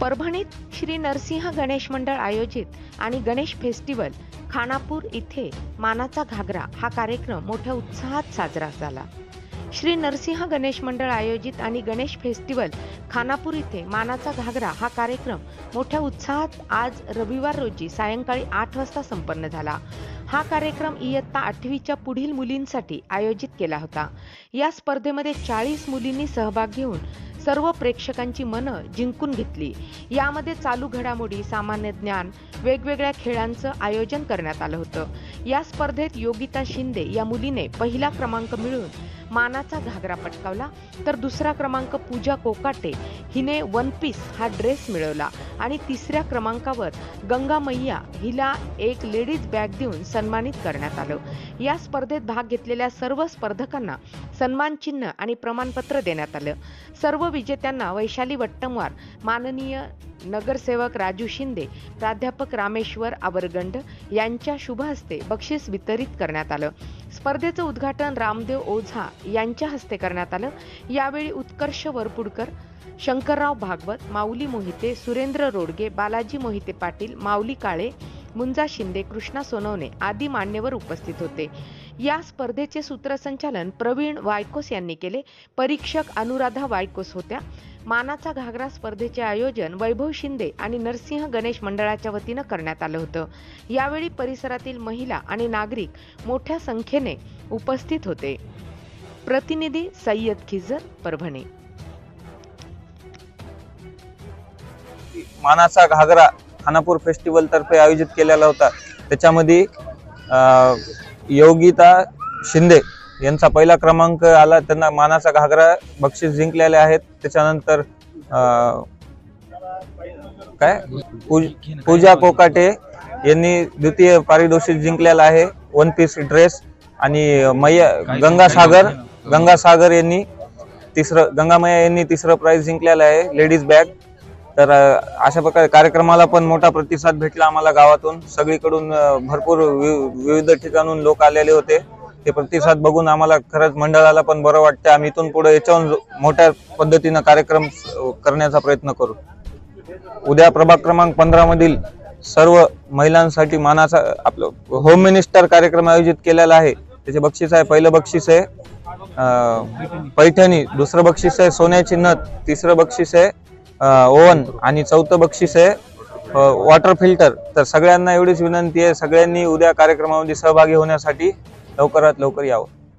परभणीत श्री नरसिंह गणेश मंडळ आयोजित आणि गणेश फेस्टिवल खानापूर इथे मानाचा घागरा हा कार्यक्रम मोठ्या उत्साहात साजरा झाला. श्री नरसिंह गणेश मंडळ आयोजित आणि गणेश फेस्टिवल खानापूर इथे मानाचा घागरा हा कार्यक्रम मोठ्या उत्साहात आज रविवार रोजी सायंकाळी आठ वाजता संपन्न झाला. हा कार्यक्रम इयत्ता आठवीच्या पुढील मुलींसाठी आयोजित केला होता. या स्पर्धेमध्ये चाळीस मुलींनी सहभाग घेऊन सर्व प्रेक्षकांची मनं जिंकून घेतली. यामध्ये चालू घडामोडी सामान्य ज्ञान वेगवेगळ्या खेळांचं आयोजन करण्यात आलं होतं. या स्पर्धेत योगिता शिंदे या मुलीने पहिला क्रमांक मिळवून मानाचा घागरा पटकावला तर दुसरा क्रमांक पूजा कोकाटे. हिने वन पीस हा ड्रेस मिळवला आणि तिसऱ्या क्रमांकावर गंगा मैया हिला एक लेडीज बॅग देऊन सन्मानित करण्यात आलं. या स्पर्धेत भाग घेतलेल्या सर्व स्पर्धकांना सन्मान चिन्ह आणि प्रमाणपत्र देण्यात आलं. सर्व विजेत्यांना वैशाली वट्टमवार माननीय नगरसेवक राजू शिंदे प्राध्यापक रामेश्वर आवरगंड यांच्या शुभ हस्ते बक्षीस वितरित करण्यात आलं. स्पर्धेचं उद्घाटन रामदेव ओझा यांच्या हस्ते करण्यात आलं. यावेळी उत्कर्ष वरपुडकर शंकरराव भागवत माऊली मोहिते सुरेंद्र रोडगे बालाजी मोहिते पाटील माऊली काळे मुंजा शिंदे कृष्णा सोनवणे आदी मान्यवर उपस्थित होते. या स्पर्धेचे सूत्रसंचालन प्रवीण वायकोस यांनी केले. परीक्षक अनुराधा वायकोस होत्या. मानाचा घागरा स्पर्धेचे आयोजन वैभव शिंदे आणि नरसिंह गणेश मंडळाच्या वतीनं करण्यात आलं होतं. यावेळी परिसरातील महिला आणि नागरिक मोठ्या संख्येने उपस्थित होते. प्रतिनिधी सय्यद खिजर परभणी. मानाचा घागरा खानापूर फेस्टिवल तर्फे आयोजित केलेला होता. त्याच्यामध्ये अं, योगिता शिंदे यांचा पहिला क्रमांक आला. त्यांना मानाचा घागरा बक्षीस जिंकलेले आहेत. त्याच्यानंतर काय? पूज- पूजा कोकाटे यांनी द्वितीय पारितोषिक जिंकलेलं आहे. वन पीस ड्रेस आणि मैया गंगासागर गंगासागर यांनी तिसरं गंगामया यांनी तिसरं प्राइज जिंकलेलं आहे. Ladies bag. तर अशा प्रकारे कार्यक्रमाला पण मोठा प्रतिसाद भेटला आम्हाला गावातून. सगळीकडून भरपूर वि- विविध ठिकाणून लोक आलेले होते. ते प्रतिसाद बघून आम्हाला खरंच मंडळाला पण बरं वाटतं आम्ही इथून पुढे याच्याहून मोठ्या पद्धतीनं कार्यक्रम करण्याचा प्रयत्न करू. उद्या प्रभाग क्रमांक पंधरा मधील सर्व महिलांसाठी मानाचा आपलं होम मिनिस्टर कार्यक्रम आयोजित केलेला आहे. त्याचे बक्षीस आहे पहिलं बक्षीस आहे. पैठणी दुसरं बक्षीस आहे सोन्याची नथ तिसरं बक्षीस आहे. ओवन आणि चौथं बक्षीस आहे वॉटर फिल्टर तर सगळ्यांना एवढीच विनंती आहे सगळ्यांनी उद्या कार्यक्रमामध्ये सहभागी होण्यासाठी लवकरात लवकर यावं.